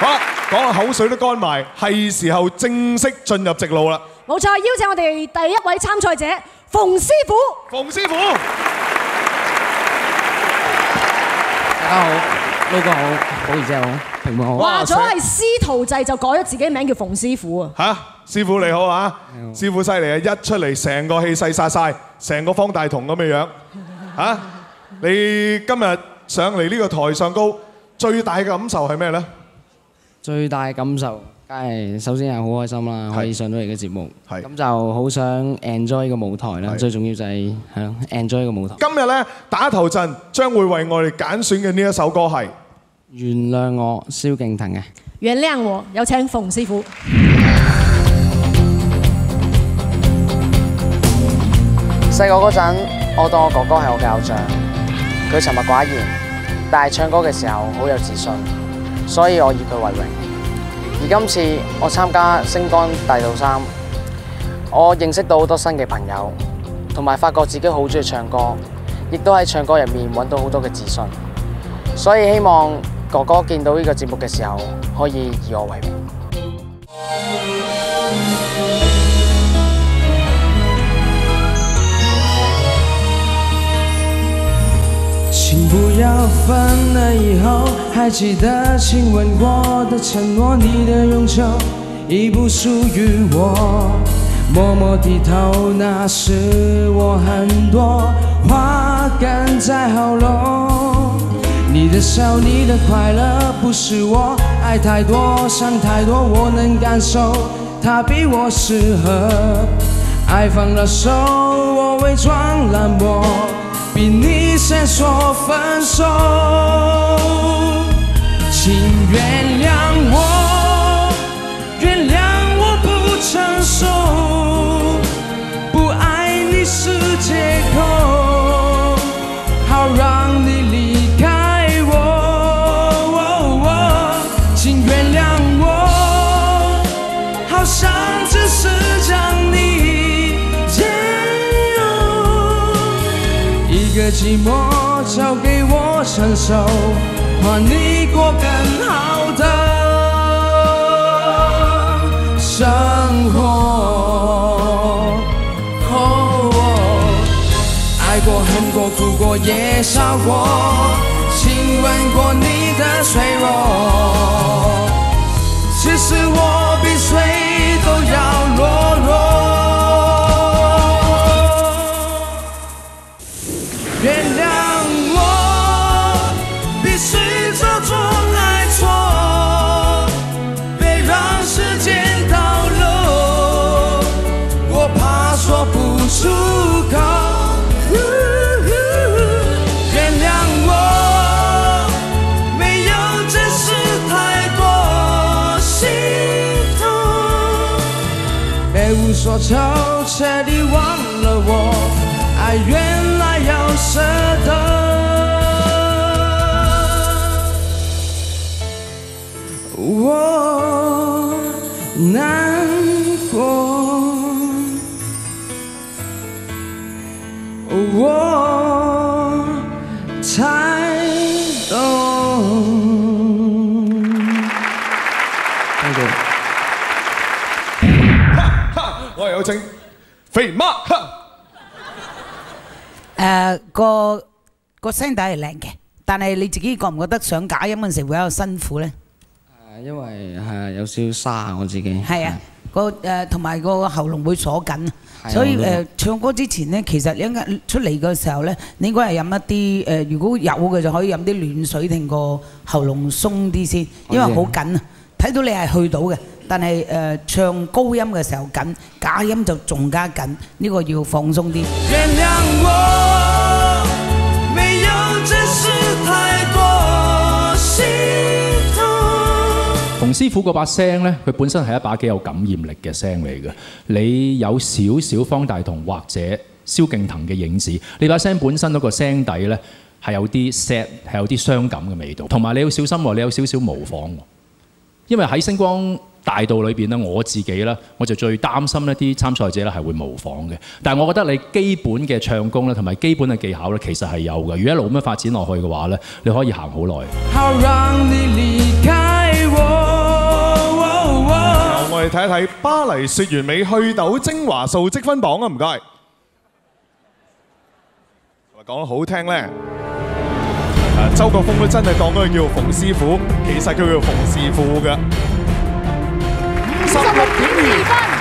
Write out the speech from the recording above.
好啦，講到口水都乾埋，係時候正式進入直路啦。冇錯，邀請我哋第一位參賽者馮師傅。馮師傅，大家好，老哥好，寶儀姐好，屏幕好。話咗係師徒制，就改咗自己名叫馮師傅啊！嚇，師傅你好啊！師傅犀利啊！一出嚟成個氣勢殺晒，成個方大同咁嘅樣嚇。你今日上嚟呢個台上高，最大嘅感受係咩呢？最大感受，梗係首先係好開心啦，可以上到嚟嘅節目。咁就好想 enjoy 個舞台啦，最重要就係係咯，enjoy 個舞台。今日咧，打頭陣將會為我哋揀選嘅呢一首歌係原諒我，蕭敬騰嘅。原諒我，有請馮師傅。細個嗰陣，我當我哥哥係我嘅偶像，佢沉默寡言，但係唱歌嘅時候好有自信，所以我以佢為榮。而今次我參加星光大道三，我認識到好多新嘅朋友，同埋發覺自己好中意唱歌，亦都喺唱歌入面揾到好多嘅自信。所以希望哥哥見到呢個節目嘅時候，可以以我為榮。请不要分了以后还记得亲吻过的承诺，你的永久已不属于我。默默低头，那是我很多话哽在喉咙。你的笑，你的快乐，不是我爱太多，想太多，我能感受，他比我适合。爱放了手，我伪装冷漠。比你先说分手，请原谅我，个寂寞交给我承受，换你过更好的生活。爱过、恨过、哭过、也笑过，亲吻过你的脆弱。其实说就，彻底忘了我，爱原来要舍得。我难过，有請肥媽。誒個個聲帶係靚嘅，但係你自己覺唔覺得上假音嗰陣時會有辛苦咧？誒，因為係有少少沙我自己。係啊，個誒同埋個喉嚨會鎖緊，所以我都誒唱歌之前咧，其實你一陣出嚟嘅時候咧，你應該係飲一啲誒，如果有嘅就可以飲啲暖水，令個喉嚨鬆啲先，因為好緊啊。睇到你係去到嘅，但係誒唱高音嘅時候緊，假音就仲加緊，呢個要放鬆啲。原諒我，沒有解釋太多心痛。馮師傅嗰把聲呢，佢本身係一把幾有感染力嘅聲嚟嘅。你有少少方大同或者蕭敬騰嘅影子，你把聲本身嗰個聲底呢，係有啲 sad，係有啲傷感嘅味道。同埋你要小心喎，你有少少模仿。因為喺星光大道裏邊咧，我自己咧，我就最擔心一啲參賽者咧係會模仿嘅。但係我覺得你基本嘅唱功咧，同埋基本嘅技巧咧，其實係有嘅。如果一路咁樣發展落去嘅話咧，你可以行好耐。好讓你離開我。睇一睇巴黎雪完美祛痘精華素積分榜啊！唔該。講得好聽咧，周國峰都真係當佢叫馮師傅，其實佢叫馮師傅嘅。五十六點二分。